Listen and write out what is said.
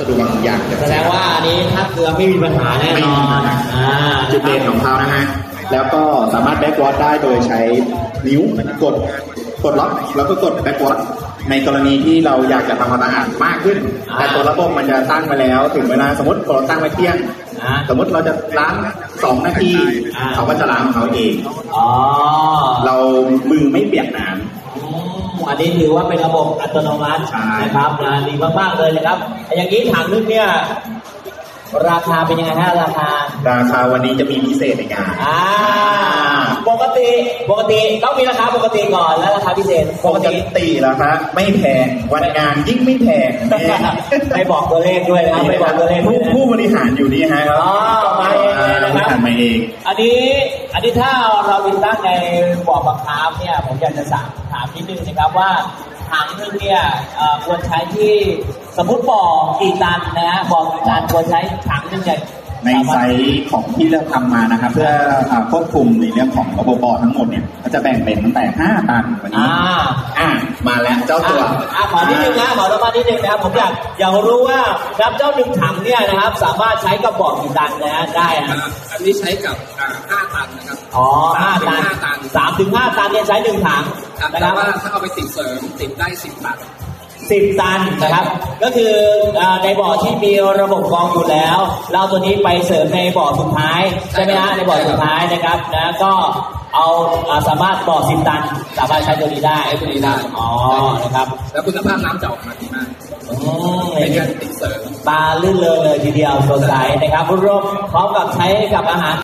สะดวกบางอย่างแสดงว่าอันนี้ถ้าเกลือไม่มีปัญหาแน่นอนอ่าจุดเด่นของเขานะฮะแล้วก็สามารถ backwash ได้โดยใช้นิ้วกดกดล็อกแล้วก็กด backwash ในกรณีที่เราอยากจะทำความสะอาดมากขึ้น แต่ตัวระบบมันจะตั้งไปแล้ว ถึงเวลาสมมติเราตั้งไว้เที่ยงอ่าสมมติเราจะล้างสองนาทีอ่าเขาก็จะล้างของเขาเองอ๋อเรามือไม่เปียกน้อืม อันนี้ถือว่าเป็นระบบอัตโนมัติใช่นะครับนะดีมากๆเลยนะครับ อย่างนี้ถังนึงเนี่ยราคาเป็นยังไงฮะราคาำราคาวันนี้จะมีพิเศษในงานอ่าปกติปกติต้องมีราคาปกติก่อนแล้วราคาพิเศษปกติแล้วครับไม่แพงวันงานยิ่งไม่แพงไม่บอกตัวเลขด้วยนะครับไม่บอกตัวเลขด้ผู้วยนะผู้บริหารอยู่นี่ฮะครับอ๋อมาเองเลยนะครับผู้บริหารมาเองอันนี้อันนี้ถ้าเราติดตั้งในบ่อบังคับเนี่ยผมอยากจะถามถาม นิดนึงนะครับว่าถังนึงเนี่ยเอ่อควรใช้ที่สมมติบ่อกี่ตันนะฮะบ่อกี่ตันควรใช้ถังนึงเนี่ยในไซส์ของที่เลือกทำมานะครับ เพื่ออ่าควบคุมในเรื่องของระบบบอทั้งหมดเนี่ยก็จะแบ่งเป็นตั้งแต่ 5 ตันวันนี้อ่าอ่ามาแล้วเจ้าตัวอะอะขอนิดนึงนะขอรับมานิดนึงนะครับผมอยากอยากรู้ว่าครับเจ้าหนึ่งถังเนี่ยนะครับ สามารถใช้กับบ่อกี่ตันนะฮะได้ฮะอันนี้ใช้กับอ่า5ตันนะครับอ๋อห้าตันห้าตัน สามถึงห้าตันเนี่ยใช้หนึ่งถังครับนะคแต่รับว่าถ้าเอาไปติดเสริมติดได้10ตัน สิบตันนะครับ ก็คืออ่าในบ่อที่มีระบบกรองอยู่แล้ว เราตัวนี้ไปเสริมในบ่อสุดท้ายใช่ไหมฮะในบ่อสุดท้ายนะครับนะก็เอาอ่าสามารถบ่อสิบตัน สามารถใช้ตัวนี้ได้ใช้ตัวนี้ได้ อ๋อนะครับแล้วคุณภาพน้ำจะออกมาดีมากอืมเป็นการติดเสริม ตาลื่นเลยเลยทีเดียวสดใสนะครับร่วมพร้อมกับใช้กับอาหาร